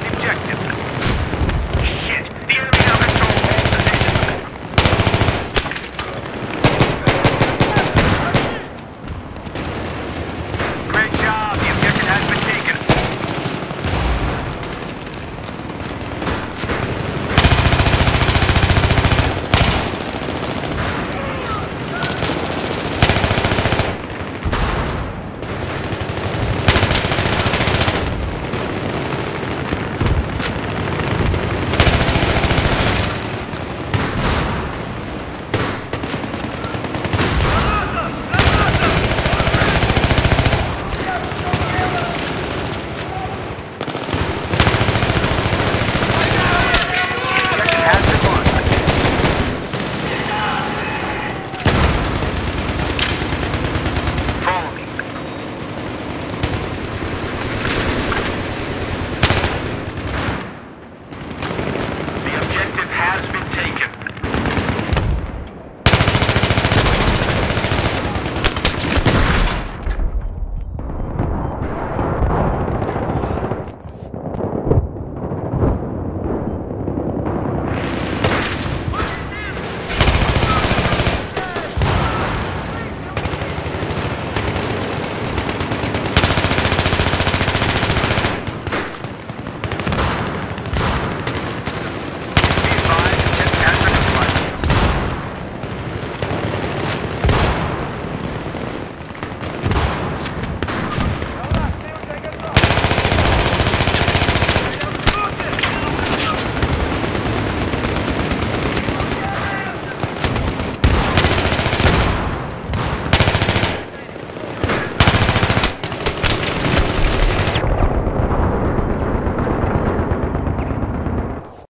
the objective.